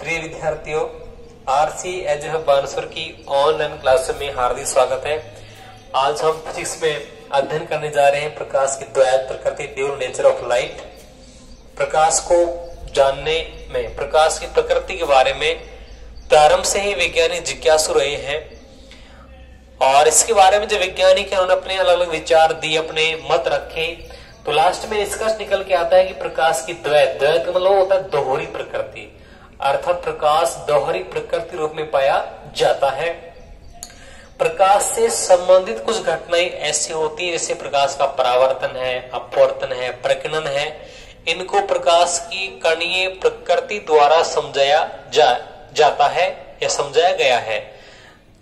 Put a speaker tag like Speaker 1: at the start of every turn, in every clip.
Speaker 1: प्रिय विद्यार्थियों, RC as Bansur की ऑनलाइन क्लास में हार्दिक स्वागत है। आज हम फिजिक्स में अध्ययन करने जा रहे हैं प्रकाश की द्वैत प्रकृति ड्यूल नेचर ऑफ़ लाइट प्रकाश को जानने में, प्रकाश की प्रकृति के बारे में प्रारंभ से ही वैज्ञानिक जिज्ञासु रहे हैं। और इसके बारे में जो वैज्ञानिक है, उन्होंने अपने अलग अलग विचार दिए, अपने मत रखे। तो लास्ट में निष्कर्ष निकल के आता है कि प्रकाश की द्वैत द्वैत का मतलब होता है दोहरी प्रकृति। अर्थात प्रकाश दोहरी प्रकृति रूप में पाया जाता है। प्रकाश से संबंधित कुछ घटनाएँ ऐसी होती है जैसे प्रकाश का परावर्तन है अपवर्तन है प्रकीर्णन है। इनको प्रकाश की कणीय प्रकृति द्वारा समझाया जा, जाता है या समझाया गया है।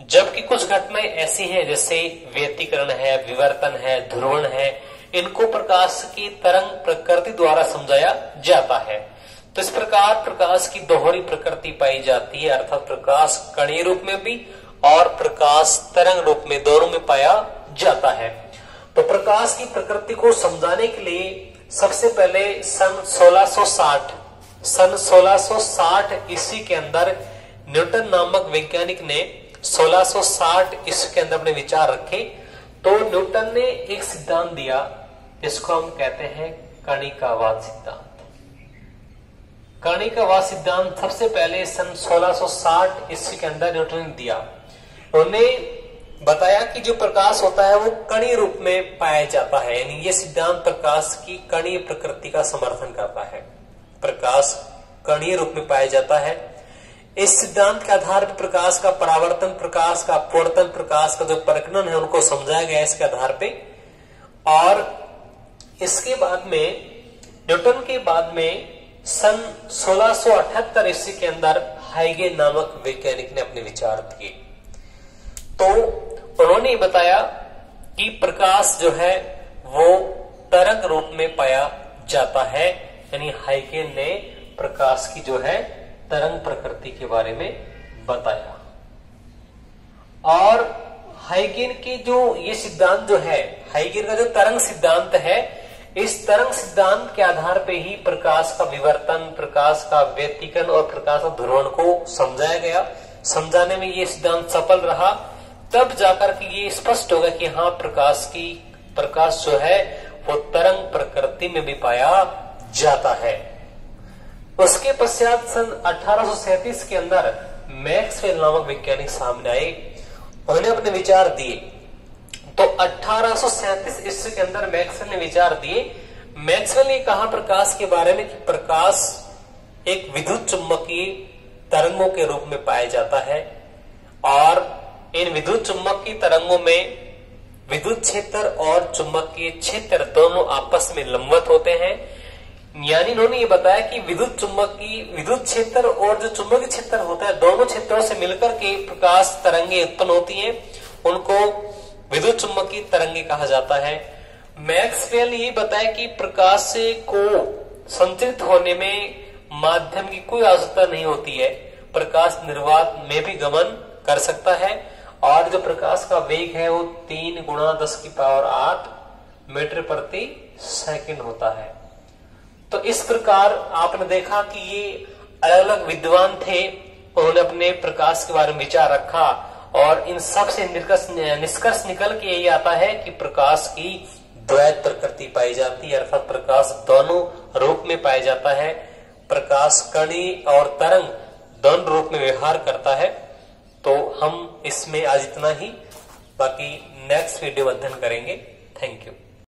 Speaker 1: जबकि कुछ घटनाएँ ऐसी हैं जैसे व्यतिकरण है विवर्तन है ध्रुवण है इनको प्रकाश की तरंग प्रकृति द्वारा समझाया जाता है। तो इस प्रकार प्रकाश की दोहरी प्रकृति पाई जाती है? अर्थात प्रकाश कणीय रूप में भी और प्रकाश तरंग रूप में दोनों में पाया जाता है। तो प्रकाश की प्रकृति को समझाने के लिए सबसे पहले सन 1660 सन 1660 ईस्वी के अंदर न्यूटन नामक वैज्ञानिक ने 1660 ईस्वी के अंदर अपने विचार रखे। तो न्यूटन ने एक सिद्धांत दिया, जिसको हम कहते हैं कणिकावाद सिद्धांत। कणिकावाद सिद्धांत सबसे पहले सन 1660 ईस्वी के अंदर न्यूटन ने दिया। उन्होंने बताया कि जो प्रकाश होता है वो कणीय रूप में पाया जाता है, यानी ये सिद्धांत प्रकाश की कणीय प्रकृति का समर्थन करता है। प्रकाश कणीय रूप में पाया जाता है। इस सिद्धांत के आधार पर प्रकाश का परावर्तन, प्रकाश का अपवर्तन प्रकाश का जो प्रकरण है उनको समझाया गया इसके आधार पे। और इसके बाद में, न्यूटन के बाद में सन 1678 ईस्वी के अंदर हाइगे नामक वैज्ञानिक ने अपने विचार दिए। तो उन्होंने बताया कि प्रकाश जो है, वो तरंग रूप में पाया जाता है, यानी हाइगेन ने प्रकाश की जो है, तरंग प्रकृति के बारे में बताया। और हाइगेन की जो ये सिद्धांत जो है, हाइगेन का जो तरंग सिद्धांत है इस तरंग सिद्धांत के आधार पे ही प्रकाश का विवर्तन, प्रकाश का व्यतिकरण और प्रकाश का ध्रुवण को समझाया गया। समझाने में ये सिद्धांत सफल रहा। तब जाकर के ये स्पष्ट होगा कि हाँ प्रकाश की, प्रकाश जो है, वो तरंग प्रकृति में भी पाया जाता है। उसके पश्चात सन अठारह के अंदर मैक्सवेल नामक वैज्ञानिक सामने आए। उन्होंने अपने विचार दिए। तो अठारह ईस्वी के अंदर मैक्सवेल ने विचार दिए। मैक्सवेल ने कहा प्रकाश के बारे में कि प्रकाश एक विद्युत चुंबकीय तरंगों के रूप में पाया जाता है और इन विद्युत चुंबकीय तरंगों में विद्युत क्षेत्र और चुंबकीय क्षेत्र दोनों आपस में लंबवत होते हैं। यानी इन्होंने ये बताया कि विद्युत चुंबकीय, विद्युत क्षेत्र और जो चुंबकीय क्षेत्र होता है, दोनों क्षेत्रों से मिलकर के प्रकाश तरंगे उत्पन्न होती हैं। उनको विद्युत चुंबकीय तरंगे कहा जाता है। मैक्सवेल ये बताया कि प्रकाश से को संचित होने में माध्यम की कोई आवश्यकता नहीं होती है। प्रकाश निर्वात में भी गमन कर सकता है और जो प्रकाश का वेग है वो तीन गुणा दस की पावर आठ मीटर प्रति सेकंड होता है। तो इस प्रकार आपने देखा कि ये अलग अलग विद्वान थे। उन्होंने अपने प्रकाश के बारे में विचार रखा। और इन सबसे निष्कर्ष निकल के यही आता है कि प्रकाश की द्वैत प्रकृति पाई जाती है, अर्थात प्रकाश दोनों रूप में पाया जाता है। प्रकाश कणी और तरंग दोनों रूप में व्यवहार करता है। तो हम इसमें आज इतना ही। बाकी नेक्स्ट वीडियो अध्ययन करेंगे। Thank you